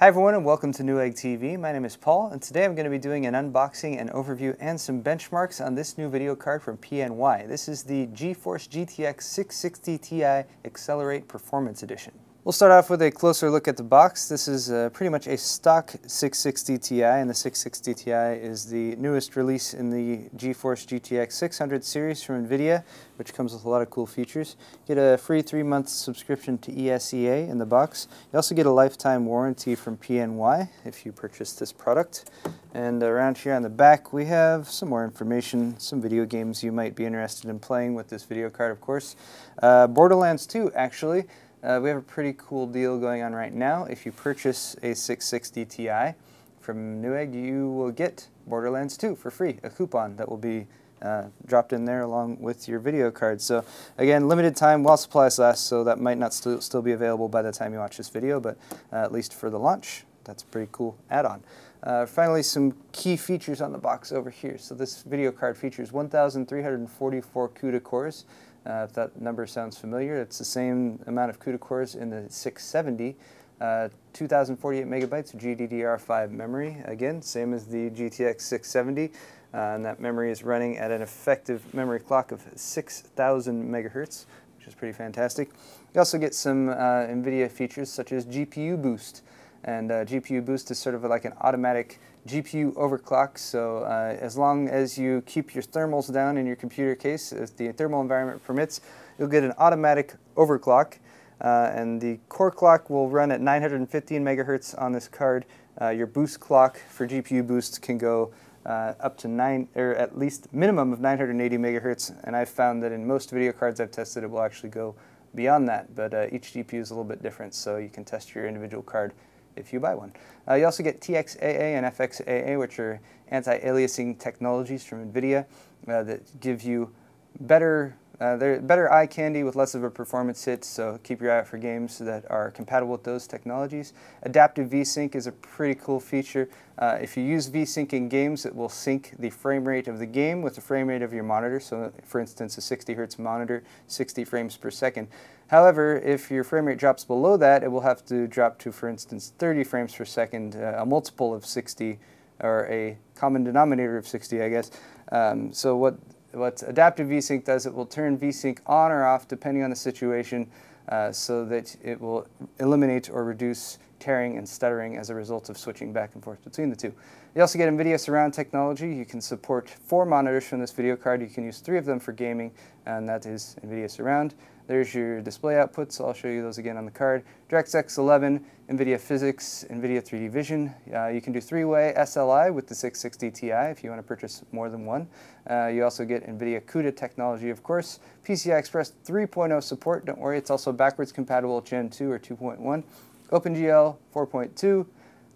Hi everyone and welcome to Newegg TV. My name is Paul and today I'm going to be doing an unboxing and overview and some benchmarks on this new video card from PNY. This is the GeForce GTX 660 Ti XLR8 Performance Edition. We'll start off with a closer look at the box. This is uh, pretty much a stock 660 Ti, and the 660 Ti is the newest release in the GeForce GTX 600 series from NVIDIA, which comes with a lot of cool features. You get a free three-month subscription to ESEA in the box. You also get a lifetime warranty from PNY if you purchase this product. And around here on the back, we have some more information, some video games you might be interested in playing with this video card, of course. Uh, Borderlands 2, actually. Uh, we have a pretty cool deal going on right now. If you purchase a 660 Ti from Newegg, you will get Borderlands 2 for free, a coupon that will be uh, dropped in there along with your video card. So again, limited time while supplies last, so that might not st still be available by the time you watch this video, but uh, at least for the launch, that's a pretty cool add-on. Uh, finally, some key features on the box over here. So this video card features 1,344 CUDA cores, uh, if that number sounds familiar, it's the same amount of CUDA cores in the 670. Uh, 2048 megabytes of GDDR5 memory, again, same as the GTX 670, uh, and that memory is running at an effective memory clock of 6,000 megahertz, which is pretty fantastic. You also get some uh, NVIDIA features such as GPU boost, and uh, GPU boost is sort of like an automatic GPU overclock, so uh, as long as you keep your thermals down in your computer case, if the thermal environment permits, you'll get an automatic overclock. Uh, and the core clock will run at 915 megahertz on this card. Uh, your boost clock for GPU boost can go uh, up to nine, or at least minimum of 980 megahertz, and I've found that in most video cards I've tested, it will actually go beyond that, but uh, each GPU is a little bit different, so you can test your individual card if you buy one. Uh, you also get TXAA and FXAA, which are anti-aliasing technologies from NVIDIA uh, that give you better uh, they're better eye candy with less of a performance hit, so keep your eye out for games that are compatible with those technologies. Adaptive VSync is a pretty cool feature. Uh, if you use VSync in games, it will sync the frame rate of the game with the frame rate of your monitor. So, for instance, a 60 hertz monitor, 60 frames per second. However, if your frame rate drops below that, it will have to drop to, for instance, 30 frames per second, uh, a multiple of 60, or a common denominator of 60, I guess. Um, so what what adaptive VSync does, it will turn VSync on or off depending on the situation uh, so that it will eliminate or reduce tearing and stuttering as a result of switching back and forth between the two. You also get NVIDIA Surround technology. You can support four monitors from this video card. You can use three of them for gaming, and that is NVIDIA Surround. There's your display outputs. I'll show you those again on the card. DirectX 11, NVIDIA PhysX, NVIDIA 3D Vision. Uh, you can do three-way SLI with the 660 Ti if you want to purchase more than one. Uh, you also get NVIDIA CUDA technology, of course. PCI Express 3.0 support. Don't worry, it's also backwards compatible Gen 2 or 2.1. OpenGL 4.2.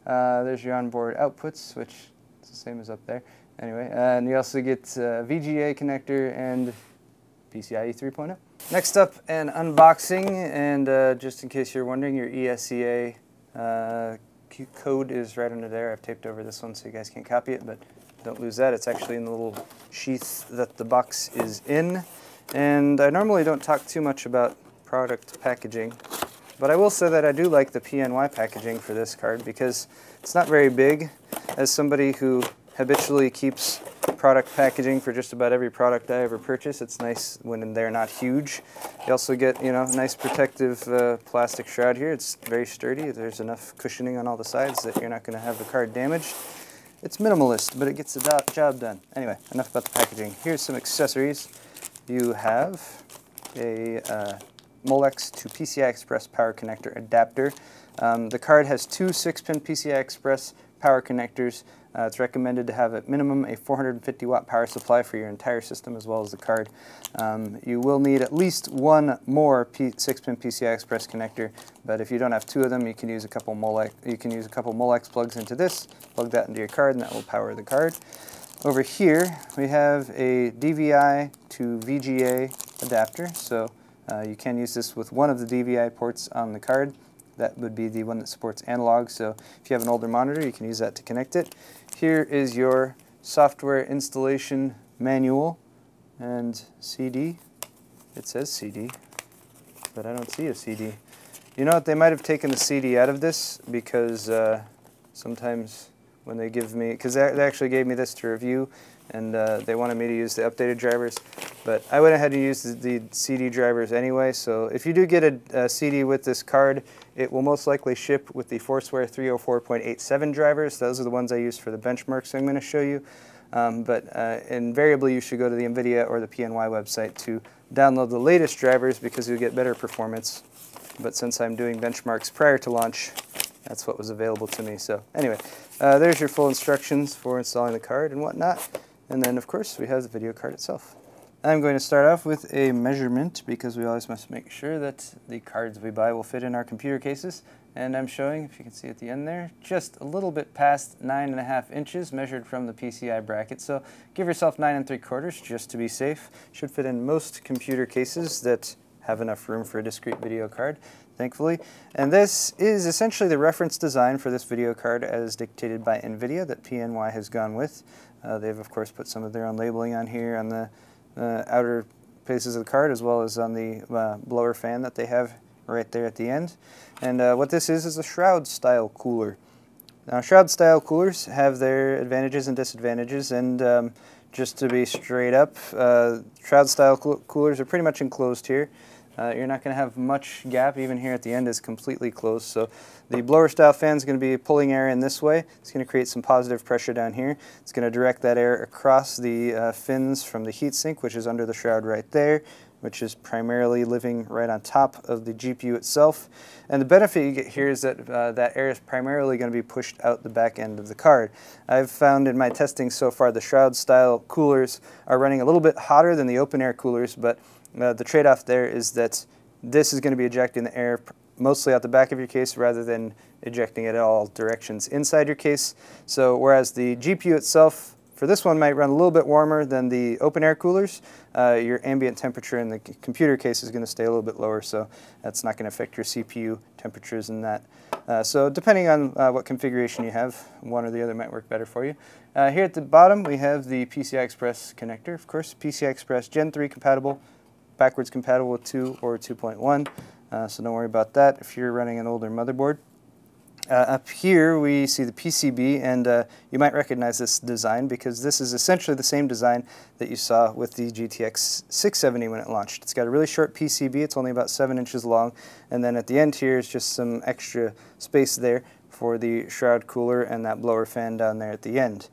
Uh, there's your onboard outputs, which is the same as up there. Anyway, and you also get uh, VGA connector and PCIe 3.0. Next up, an unboxing, and uh, just in case you're wondering, your ESEA uh, code is right under there. I've taped over this one so you guys can't copy it, but don't lose that. It's actually in the little sheath that the box is in. And I normally don't talk too much about product packaging, but I will say that I do like the PNY packaging for this card because it's not very big. As somebody who habitually keeps product packaging for just about every product I ever purchase. It's nice when they're not huge. You also get, you know, nice protective uh, plastic shroud here. It's very sturdy. There's enough cushioning on all the sides that you're not going to have the card damaged. It's minimalist, but it gets the job done. Anyway, enough about the packaging. Here's some accessories. You have a uh, Molex to PCI Express power connector adapter. Um, the card has two 6-pin PCI Express power connectors uh, it's recommended to have at minimum a 450 watt power supply for your entire system as well as the card. Um, you will need at least one more 6-pin PCI Express connector, but if you don't have two of them, you can use a couple Molex, you can use a couple Molex plugs into this, plug that into your card, and that will power the card. Over here, we have a DVI to VGA adapter, so uh, you can use this with one of the DVI ports on the card. That would be the one that supports analog, so if you have an older monitor, you can use that to connect it. Here is your software installation manual and CD. It says CD, but I don't see a CD. You know what, they might have taken the CD out of this because uh, sometimes when they give me, because they, actually gave me this to review and uh, they wanted me to use the updated drivers, but I went ahead and used the, the CD drivers anyway, so if you do get a, a, CD with this card, it will most likely ship with the Forceware 304.87 drivers. Those are the ones I use for the benchmarks I'm going to show you. Um, but uh, invariably you should go to the NVIDIA or the PNY website to download the latest drivers because you'll get better performance. But since I'm doing benchmarks prior to launch, that's what was available to me. So anyway, uh, there's your full instructions for installing the card and whatnot. And then of course we have the video card itself. I'm going to start off with a measurement because we always must make sure that the cards we buy will fit in our computer cases. And I'm showing, if you can see at the end there, just a little bit past nine and a half inches measured from the PCI bracket. So give yourself nine and three quarters just to be safe. Should fit in most computer cases that have enough room for a discrete video card, thankfully. And this is essentially the reference design for this video card as dictated by NVIDIA that PNY has gone with. Uh, they've of course put some of their own labeling on here on the uh, outer pieces of the card as well as on the uh, blower fan that they have right there at the end. And uh, what this is is a shroud style cooler. Now shroud style coolers have their advantages and disadvantages and um, just to be straight up, uh, shroud style coolers are pretty much enclosed here. Uh, you're not going to have much gap, even here at the end is completely closed. So the blower style fan is going to be pulling air in this way. It's going to create some positive pressure down here. It's going to direct that air across the uh, fins from the heatsink, which is under the shroud right there, which is primarily living right on top of the GPU itself. And the benefit you get here is that uh, that air is primarily going to be pushed out the back end of the card. I've found in my testing so far the shroud style coolers are running a little bit hotter than the open air coolers, but uh, the trade-off there is that this is going to be ejecting the air mostly out the back of your case rather than ejecting it all directions inside your case. So whereas the GPU itself for this one might run a little bit warmer than the open air coolers, uh, your ambient temperature in the computer case is going to stay a little bit lower, so that's not going to affect your CPU temperatures and that. Uh, so depending on uh, what configuration you have, one or the other might work better for you. Uh, here at the bottom we have the PCI Express connector, of course, PCI Express Gen 3 compatible, backwards compatible with 2 or 2.1, uh, so don't worry about that if you're running an older motherboard. Uh, up here we see the PCB and uh, you might recognize this design because this is essentially the same design that you saw with the GTX 670 when it launched. It's got a really short PCB, it's only about 7 inches long and then at the end here is just some extra space there for the shroud cooler and that blower fan down there at the end.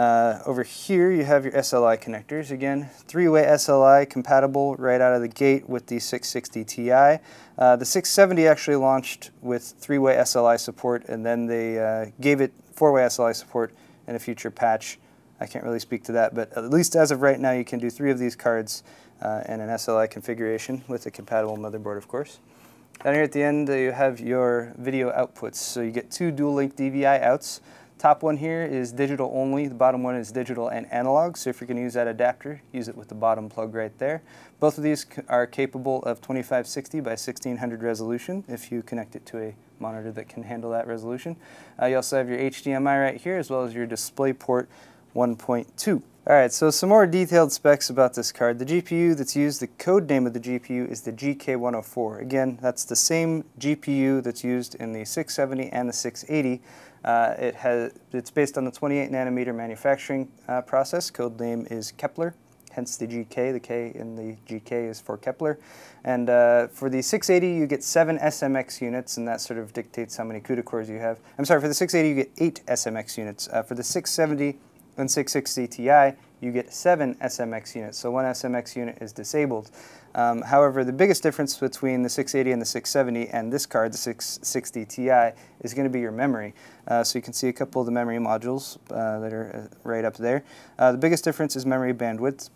Uh, over here you have your SLI connectors. Again, three-way SLI compatible right out of the gate with the 660 Ti. Uh, the 670 actually launched with three-way SLI support and then they uh, gave it four-way SLI support in a future patch. I can't really speak to that, but at least as of right now you can do three of these cards uh, in an SLI configuration with a compatible motherboard, of course. Down here at the end you have your video outputs. So you get two dual-link DVI outs. Top one here is digital only, the bottom one is digital and analog, so if you're going to use that adapter, use it with the bottom plug right there. Both of these are capable of 2560 by 1600 resolution if you connect it to a monitor that can handle that resolution. Uh, you also have your HDMI right here as well as your DisplayPort 1.2. Alright, so some more detailed specs about this card. The GPU that's used, the code name of the GPU is the GK104. Again, that's the same GPU that's used in the 670 and the 680. Uh, it has, it's based on the 28 nanometer manufacturing uh, process. Code name is Kepler, hence the GK. The K in the GK is for Kepler. And uh, for the 680, you get seven SMX units, and that sort of dictates how many CUDA cores you have. I'm sorry, for the 680, you get eight SMX units. Uh, for the 670 and 660 Ti, you get seven SMX units. So one SMX unit is disabled. Um, however, the biggest difference between the 680 and the 670 and this card, the 660 Ti, is going to be your memory. Uh, so you can see a couple of the memory modules uh, that are uh, right up there. Uh, the biggest difference is memory bandwidth.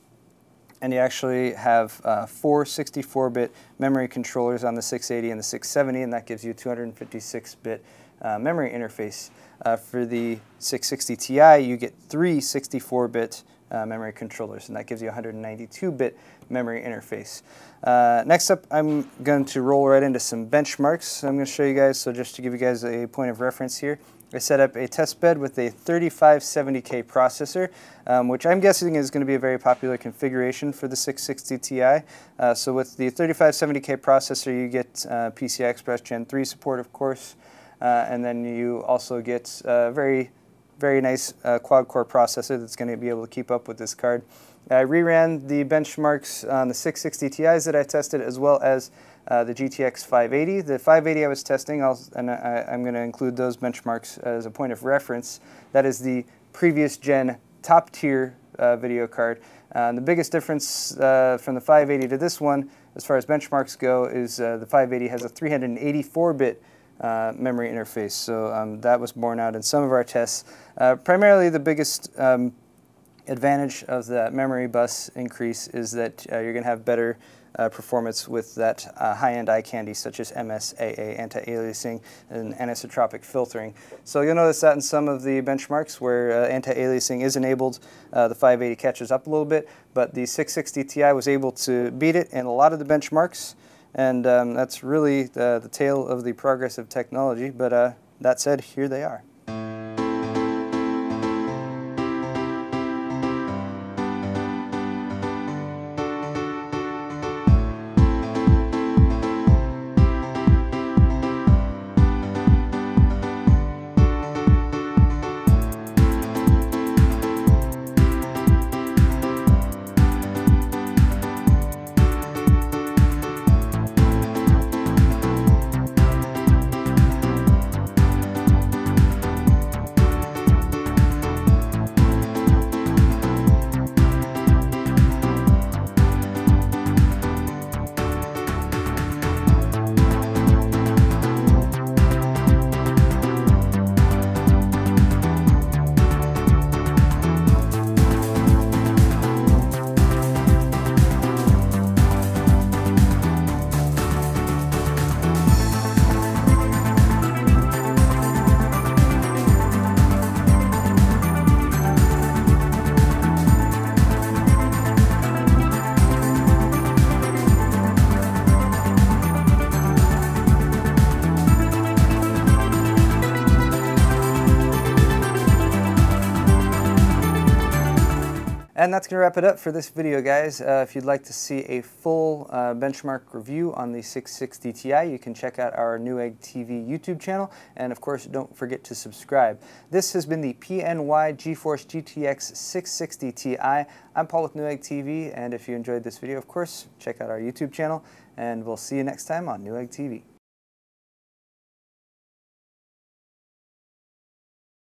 And you actually have uh, four 64-bit memory controllers on the 680 and the 670, and that gives you 256-bit uh, memory interface. for the 660 Ti, you get three 64-bit uh, memory controllers, and that gives you 192-bit memory interface. Uh, next up, I'm going to roll right into some benchmarks. I'm going to show you guys, so just to give you guys a point of reference here, I set up a test bed with a 3570K processor, um, which I'm guessing is going to be a very popular configuration for the 660 Ti. Uh, so with the 3570K processor, you get uh, PCI Express Gen 3 support, of course, uh, and then you also get a very, very nice uh, quad-core processor that's going to be able to keep up with this card. I reran the benchmarks on the 660 Ti's that I tested, as well as uh, the GTX 580. The 580 I was testing, I'll, and I, am going to include those benchmarks as a point of reference. That is the previous gen top tier uh, video card. Uh, the biggest difference uh, from the 580 to this one, as far as benchmarks go, is uh, the 580 has a 384-bit uh, memory interface. So um, that was borne out in some of our tests. primarily the biggest um, advantage of the memory bus increase is that you're going to have better uh, performance with that uh, high-end eye candy such as MSAA, anti-aliasing, and anisotropic filtering. So you'll notice that in some of the benchmarks where uh, anti-aliasing is enabled, uh, the 580 catches up a little bit, but the 660 Ti was able to beat it in a lot of the benchmarks, and um, that's really the, the tale of the progress of technology, but uh, that said, here they are. And that's going to wrap it up for this video, guys. Uh, if you'd like to see a full uh, benchmark review on the 660 Ti, you can check out our Newegg TV YouTube channel. And of course, don't forget to subscribe. This has been the PNY GeForce GTX 660 Ti. I'm Paul with Newegg TV, and if you enjoyed this video, of course, check out our YouTube channel, and we'll see you next time on Newegg TV.